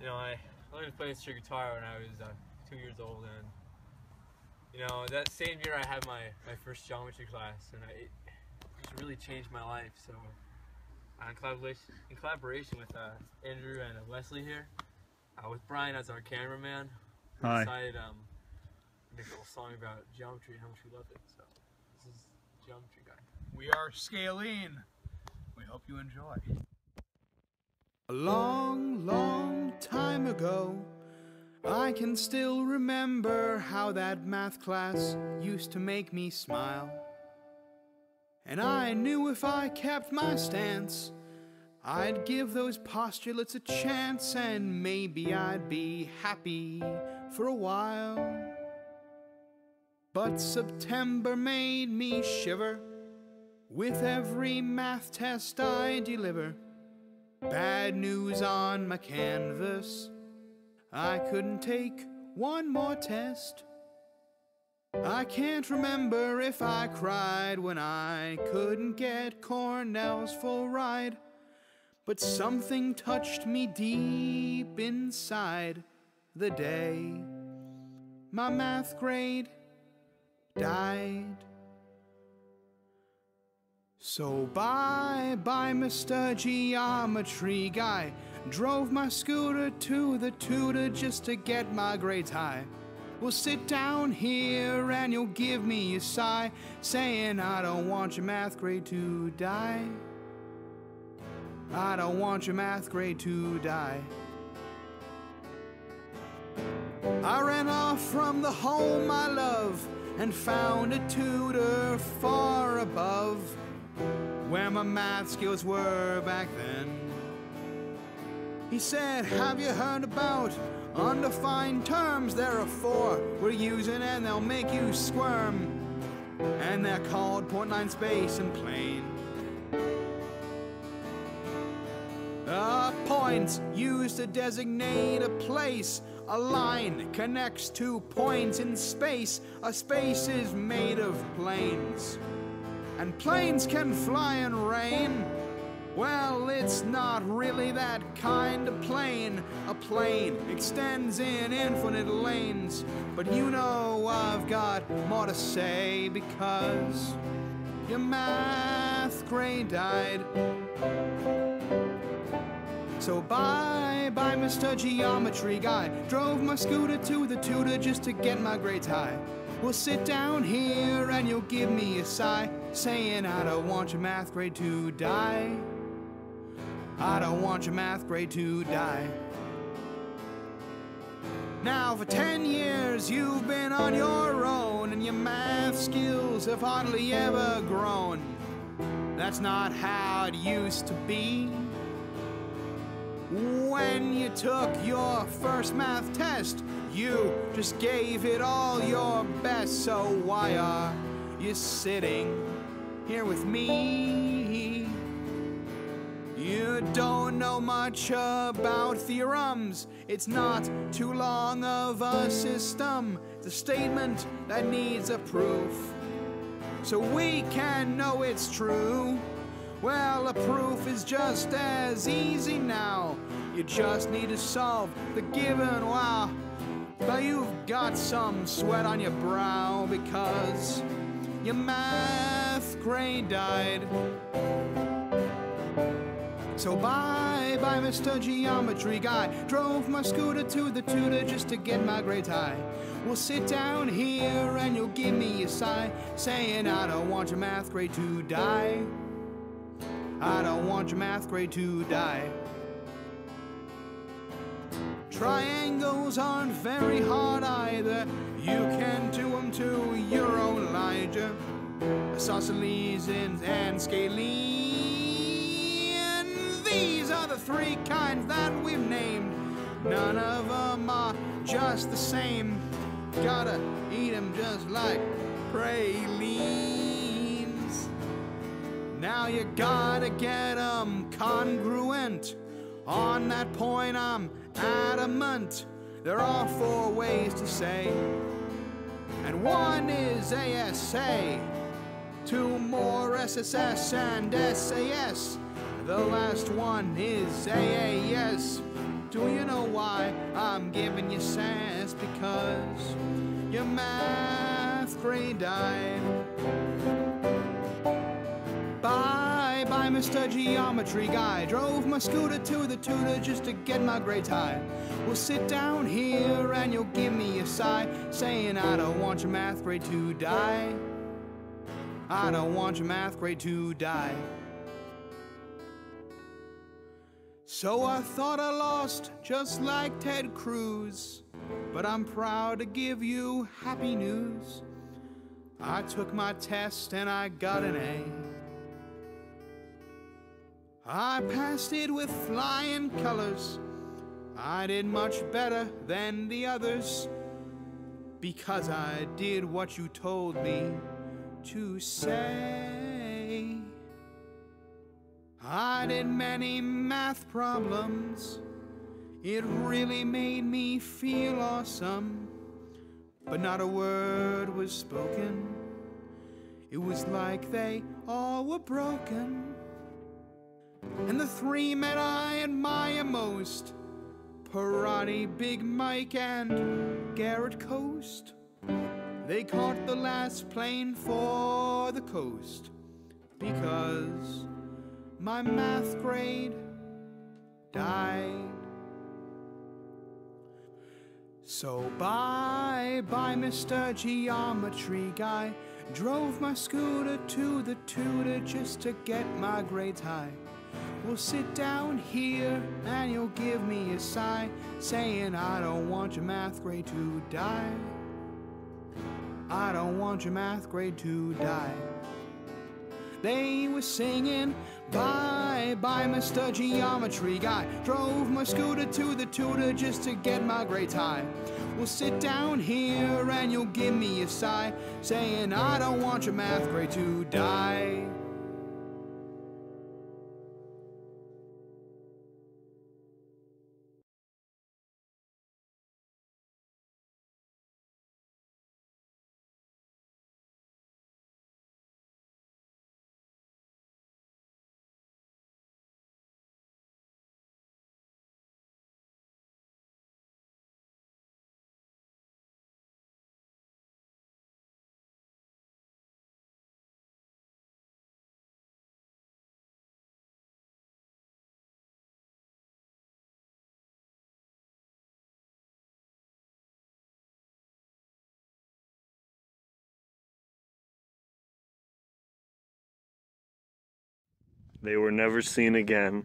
you know, I learned to play the guitar when I was uh, two years old, and you know, that same year I had my, my first geometry class, and I, it just really changed my life. So, uh, in collaboration, in collaboration with uh, Andrew and uh, Wesley here, uh, with Brian as our cameraman, we Hi. decided um, to make a little song about geometry and how much we love it. So, this is Geometry Guy. We are Scalene. We hope you enjoy. A long, long time ago, I can still remember how that math class used to make me smile. And I knew if I kept my stance, I'd give those postulates a chance and maybe I'd be happy for a while. But September made me shiver with every math test I deliver. Bad news on my canvas. I couldn't take one more test. I can't remember if I cried when I couldn't get Cornell's full ride. But something touched me deep inside the day my math grade died. So bye bye, Mr. Geometry Guy. Drove my scooter to the tutor just to get my grades high. We'll sit down here and you'll give me a sigh, saying, I don't want your math grade to die. I don't want your math grade to die. I ran off from the home I love and found a tutor far above where my math skills were back then. He said, Have you heard about undefined terms? There are four we're using and they'll make you squirm. And they're called point line space and plane. A point used to designate a place. A line connects two points in space. A space is made of planes. And planes can fly in rain. Well, it's not really that kind of plane. A plane extends in infinite lanes. But you know I've got more to say because your math grade died. So bye bye, Mr. Geometry Guy. Drove my scooter to the tutor just to get my grades high. We'll sit down here and you'll give me a sigh, saying I don't want your math grade to die. I don't want your math grade to die. Now, for 10 years, you've been on your own, and your math skills have hardly ever grown. That's not how it used to be. When you took your first math test, you just gave it all your best. So, why are you sitting here with me? You don't know much about theorems. It's not too long of a system. A statement that needs a proof. So we can know it's true. Well, a proof is just as easy now. You just need to solve the given wow. But you've got some sweat on your brow because your math grade died. So bye bye, Mr. Geometry Guy. Drove my scooter to the tutor just to get my grades high. We'll sit down here and you'll give me a sigh, saying I don't want your math grade to die. I don't want your math grade to die. Triangles aren't very hard either. You can do them to your own Elijah. Isosceles and, scalene. The three kinds that we've named. None of them are just the same. Gotta eat them just like pralines. Now you gotta get 'em congruent. On that point, I'm adamant. There are four ways to say, and one is ASA. Two more SSS and SAS. The last one is AAS. Do you know why I'm giving you sass because your math grade died. Bye bye, Mr. Geometry Guy. Drove my scooter to the tutor just to get my grades high. We'll sit down here and you'll give me a sigh, saying I don't want your math grade to die. I don't want your math grade to die. So I thought I lost, just like Ted Cruz. But I'm proud to give you happy news. I took my test and I got an A. I passed it with flying colors. I did much better than the others because I did what you told me to say. I did many math problems. It really made me feel awesome, but not a word was spoken. It was like they all were broken. And the three men I admire most Pierotti, Big Mike, and Garrett Coast. They caught the last plane for the coast because my math grade died. So bye bye, Mr. Geometry Guy. Drove my scooter to the tutor just to get my grades high. We'll sit down here and you'll give me a sigh, saying I don't want your math grade to die. I don't want your math grade to die. They were singing, Bye bye, Mr. Geometry Guy. Drove my scooter to the tutor just to get my grades high. We'll sit down here and you'll give me a sigh, saying I don't want your math grade to die. They were never seen again.